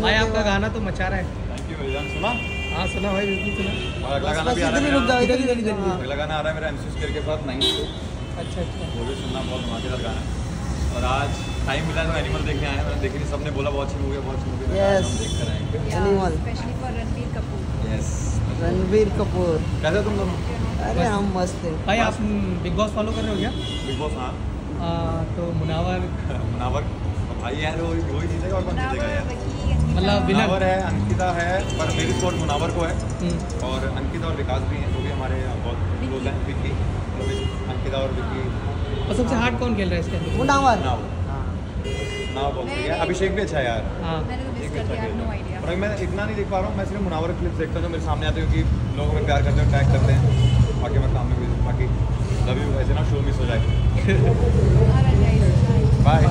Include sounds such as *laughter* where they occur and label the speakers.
Speaker 1: भाई आपका गाना तो मचा रहा है।
Speaker 2: थैंक यू भाईजान सुना?
Speaker 1: हाँ सुना भाई बिल्कुल सुना।
Speaker 2: अगला गाना भी आ रहा
Speaker 3: है इधर इधर इधर
Speaker 1: हाँ।
Speaker 2: अगला गाना आ रहा है मेरा एमसी स्केयर के साथ नाइन
Speaker 1: अच्छा अच्छा।
Speaker 2: वो भी सुनना बहुत धमाकेदार गाना है। और आज टाइम मिला तो एनिमल देखने आए मैंने देखी सबने बोला बहुत अच्छी मूवी है बहुत अच्छी मूवी है। हम देख कर आएँगे
Speaker 3: Animal.
Speaker 4: Specially for Ranbir Kapoor
Speaker 2: yes
Speaker 3: Ranbir Kapoor
Speaker 2: कैसे तुम दोनों?
Speaker 3: अरे हम मस्त हैं।
Speaker 1: भाई आप बिग बॉस फॉलो कर रहे हो क्या?
Speaker 2: बिग बॉस हाँ।
Speaker 1: हाँ, तो मुनावर। *laughs*
Speaker 2: मुनावर। भाई यार वो वही जीतेगा और कौन जीतेगा यार?
Speaker 1: विनर
Speaker 2: मुनावर है अंकिता है पर मेरी स्पॉट मुनावर को है।
Speaker 1: हम्म,
Speaker 2: और अंकिता और विकास भी हैं जो भी हमारे यहाँ बहुत क्लोज हैं विक्की तो अंकिता और विक्की
Speaker 1: और सबसे हार्ड कौन खेल रहा है इसके अंदर?
Speaker 3: मुनावर।
Speaker 2: नाव।
Speaker 3: हाँ।
Speaker 2: नाव बहुत है। अभिषेक भी अच्छा है यार।
Speaker 1: हाँ।
Speaker 4: मैंने तो मिस
Speaker 2: एक
Speaker 4: कर
Speaker 2: अच्छा
Speaker 4: नो
Speaker 2: और अभी मैं इतना नहीं देख पा रहा हूँ मैं सिर्फ़ मुनावर क्लिप्स देखता हूँ जो मेरे सामने आते हैं क्योंकि लोग हमें प्यार करते हैं टैग करते हैं। बाकी मैं काम में भी बाकी लव यू ऐसे ना शो मिस हो जाए। *laughs* बाय